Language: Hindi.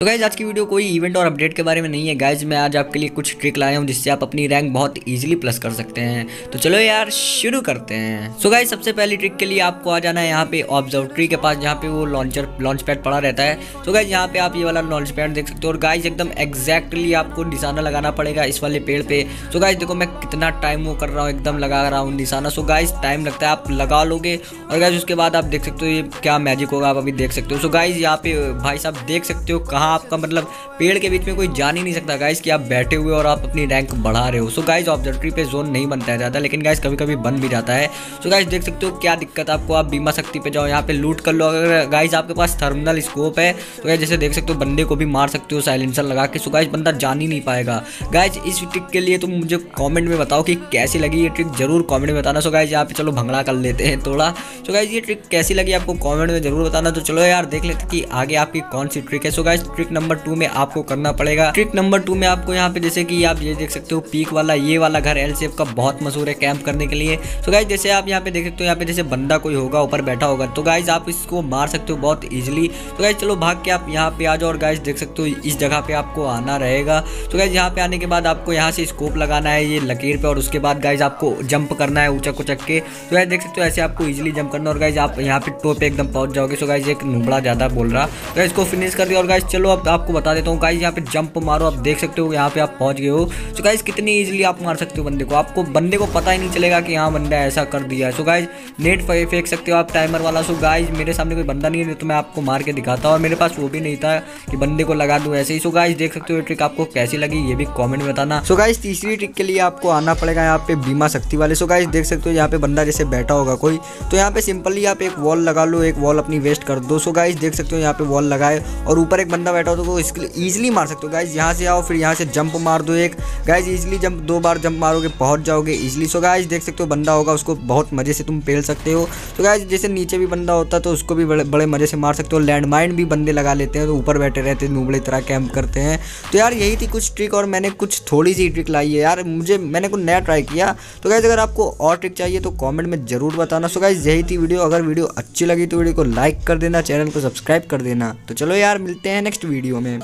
तो गाइज़ आज की वीडियो कोई इवेंट और अपडेट के बारे में नहीं है। गाइज़ मैं आज आपके लिए कुछ ट्रिक लाया हूँ जिससे आप अपनी रैंक बहुत इजीली प्लस कर सकते हैं। तो चलो यार, शुरू करते हैं। सो so गाइज़ सबसे पहली ट्रिक के लिए आपको आ जाना है यहाँ पे ऑब्जर्वटरी के पास, जहाँ पे वो लॉन्चर लॉन्च पैड पड़ा रहता है। तो गाइज़ यहाँ पे आप ये वाला लॉन्च पैड देख सकते हो। और गाइज़ एकदम एग्जैक्टली आपको निशाना लगाना पड़ेगा इस वाले पेड़ पे। सो गाइज़ देखो मैं कितना टाइम वो कर रहा हूँ, एकदम लगा रहा हूँ निशाना। सो गाइज़ टाइम लगता है, आप लगा लोगे। और गाइज़ उसके बाद आप देख सकते हो ये क्या मैजिक होगा, आप अभी देख सकते हो। सो गाइज़ यहाँ पे भाई साहब देख सकते हो कहाँ आपका मतलब पेड़ के बीच में कोई जा ही नहीं सकता गाइज़ कि आप बैठे हुए और आप अपनी रैंक बढ़ा रहे हो। सो गाइज़ ऑब्जर्वटरी पे जोन नहीं बनता है ज़्यादा, लेकिन गाइज़ कभी कभी बन भी जाता है। सो गाइज़ देख सकते हो क्या दिक्कत आपको, आप बीमा शक्ति पे जाओ, यहाँ पे लूट कर लो। अगर गाइज़ आपके पास थर्मिनल स्कोप है तो गाइज़ जैसे देख सकते हो बंदे को भी मार सकते हो साइलेंसर लगा के। सो गाइज़ बंदा जान ही नहीं पाएगा। गाइज़ इस ट्रिक के लिए तुम मुझे कॉमेंट में बताओ कि कैसी लगी ये ट्रिक ज़रूर कॉमेंट में बताना। सो गाइज़ यहाँ पे चलो भंगड़ा कर लेते हैं थोड़ा। सो गाइज़ ये ट्रिक कैसी लगी आपको कॉमेंट में ज़रूर बताना। तो चलो यार, देख लेते कि आगे आपकी कौन सी ट्रिक है। So guys trick number two में आपको करना पड़ेगा। ट्रिक नंबर टू में आपको यहाँ पे जैसे कि आप ये देख सकते हो, पीक वाला, ये वाला घर एलसीएफ का बहुत मशहूर है कैंप करने के लिए। तो गाइज़ जैसे आप यहाँ पे देख सकते हो, यहाँ पे जैसे बंदा कोई होगा, ऊपर बैठा होगा तो गाइज़ आप इसको मार सकते हो बहुत ईजिली तो गाइज़ चलो भाग के आप यहाँ पे आ जाओ और गाइज़ देख सकते हो, इस जगह पे आपको आना रहेगा। तो गाइज़ यहाँ पे आने के बाद आपको यहाँ से स्कोप लगाना है ये लकीर पे और उसके बाद गाइज़ आपको जंप करना है ऊँचा कुचक के। तो गाइज़ देख सकते हो ऐसे आपको इजिली जंप करना और गाइज़ आप यहाँ पे टो पे एकदम पहुँच जाओगे। सो गाइज़ एक नुबड़ा ज़्यादा बोल रहा। तो इसको फिनिश कर दिया और गाइज़ चलो अब आपको बता देता हूँ गाइज़ यहाँ पे जंप मारो, आप देख सकते हो, यहाँ पे आप पहुँच गए हो। तो गाइज़ कितनी इजीली आप मार सकते हो बंदे को। आपको बंदे को पता ही नहीं चलेगा कि हाँ बंदा ऐसा कर दिया है। सो गाइज़ नेट फेंक सकते हो आप टाइमर वाला। सो गाइज़ मेरे सामने कोई बंदा नहीं है तो मैं आपको मार के दिखाता हूँ। और मेरे पास वो भी नहीं था कि बंदे को लगा दूँ ऐसे ही। सो गाइज़ देख सकते हो ट्रिक आपको कैसी लगी, ये भी कॉमेंट में बताना। सो गाइज़ तीसरी ट्रिक के लिए आपको आना पड़ेगा यहाँ पे बीमा शक्ति वाले। सो गाइज़ देख सकते हो यहाँ पे बंदा जैसे बैठा होगा कोई। तो यहाँ पे सिंपली आप एक वॉल लगा लो, एक वॉल अपनी वेस्ट कर दो। सो गाइज़ देख सकते हो यहाँ पे वॉल लगाए और ऊपर एक बंदा बैठा हो तो इसके लिए ईजिली मार सकते हो। गाइज़ यहाँ से आओ, फिर यहाँ से जंप मार दो एक। गाइज़ इजिली जंप दो बार जंप मारोगे, पहुँच जाओगे इजिली सो गाइज़ देख सकते हो बंदा होगा, उसको बहुत मज़े से तुम पेल सकते हो। तो गाइज़ जैसे नीचे भी बंदा होता तो उसको भी बड़े बड़े मज़े से मार सकते हो। लैंड माइंड भी बंदे लगा लेते हैं तो ऊपर बैठे रहते हैं, नूबड़े तरह कैंप करते हैं। तो यार, यही थी कुछ ट्रिक और मैंने कुछ थोड़ी सी ट्रिक लाई है। यार, मुझे, मैंने कुछ नया ट्राई किया। तो गाइज़ अगर आपको और ट्रिक चाहिए तो कॉमेंट में ज़रूर बताना। सो गाइज़ यही थी वीडियो। अगर वीडियो अच्छी लगी तो वीडियो को लाइक कर देना, चैनल को सब्सक्राइब कर देना। तो चलो यार, मिलते हैं नेक्स्ट वीडियो में